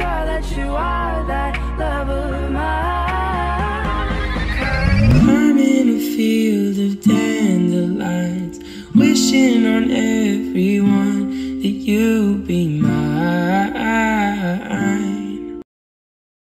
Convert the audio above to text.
sure that you are that love of mine. I'm in a field of dandelions, wishing on everyone that you be mine.